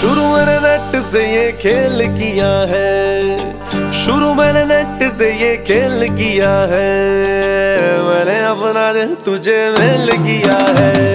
शुरू मैंने नेट से ये खेल किया है। शुरू मैंने नेट से ये खेल किया है। मैंने अपना दिल तुझे मेल किया है।